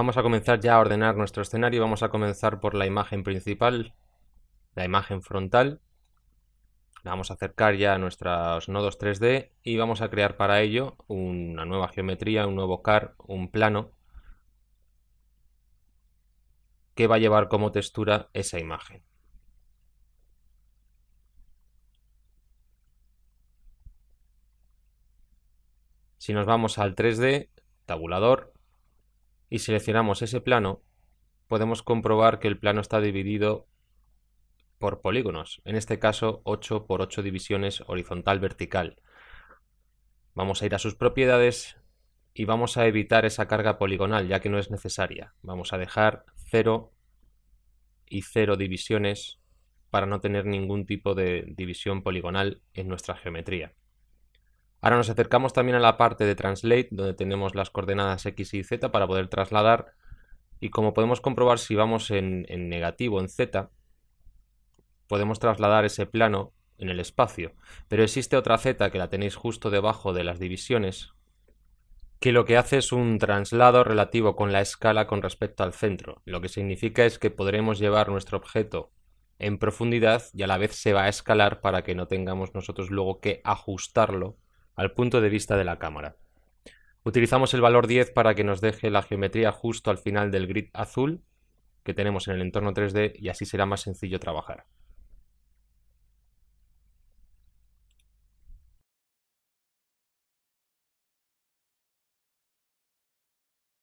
Vamos a comenzar ya a ordenar nuestro escenario. Vamos a comenzar por la imagen principal, la imagen frontal. La vamos a acercar ya a nuestros nodos 3D y vamos a crear para ello una nueva geometría, un nuevo car, un plano que va a llevar como textura esa imagen. Si nos vamos al 3D, tabulador, y seleccionamos ese plano, podemos comprobar que el plano está dividido por polígonos, en este caso 8 por 8 divisiones horizontal-vertical. Vamos a ir a sus propiedades y vamos a evitar esa carga poligonal ya que no es necesaria. Vamos a dejar 0 y 0 divisiones para no tener ningún tipo de división poligonal en nuestra geometría. Ahora nos acercamos también a la parte de Translate donde tenemos las coordenadas X y Z para poder trasladar y como podemos comprobar si vamos en, negativo en Z podemos trasladar ese plano en el espacio. Pero existe otra z que la tenéis justo debajo de las divisiones, que lo que hace es un traslado relativo con la escala con respecto al centro. Lo que significa es que podremos llevar nuestro objeto en profundidad y a la vez se va a escalar para que no tengamos nosotros luego que ajustarlo al punto de vista de la cámara. Utilizamos el valor 10 para que nos deje la geometría justo al final del grid azul que tenemos en el entorno 3D y así será más sencillo trabajar.